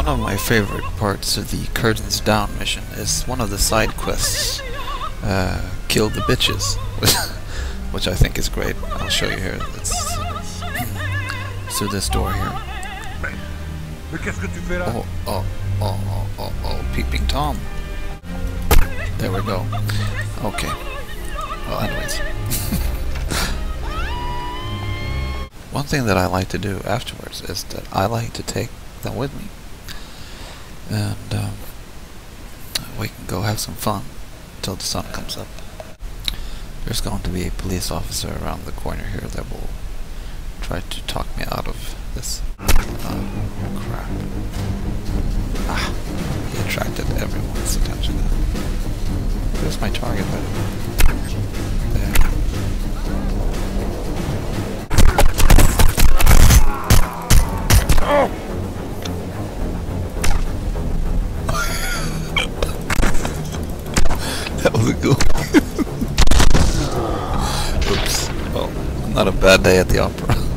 One of my favorite parts of the Curtains Down mission is one of the side quests, uh, Kill the Bitches, which I think is great. I'll show you here. It's through this door here. Oh, oh, oh, oh, oh, oh, Peeping Tom. There we go. Okay. Well, anyways. One thing that I like to do afterwards is that I like to take them with me. And um, we can go have some fun until the sun comes up. There's going to be a police officer around the corner here that will try to talk me out of this. Oh, crap. Ah, he attracted everyone's attention. Where's my target, by the way? That was a good one. Oops. Well, not a bad day at the opera.